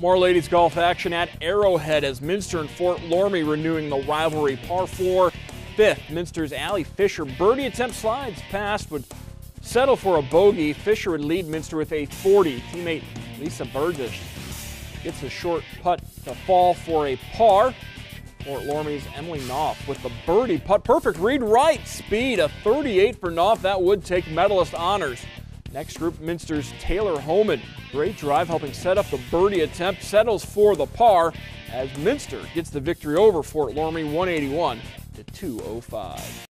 More ladies golf action at Arrowhead as Minster and Fort Loramie renewing the rivalry. Par 4, fifth. Minster's Allie Fisher birdie attempt slides past would settle for a bogey. Fisher would lead Minster with a 40. Teammate Lisa Burgess gets a short putt to fall for a par. Fort Loramie's Emily Knopf with the birdie putt. Perfect read right. Speed, a 38 for Knopf. That would take medalist honors. Next group, Minster's Taylor Homan. Great drive helping set up the birdie attempt. Settles for the par as Minster gets the victory over Fort Loramie 181 to 205.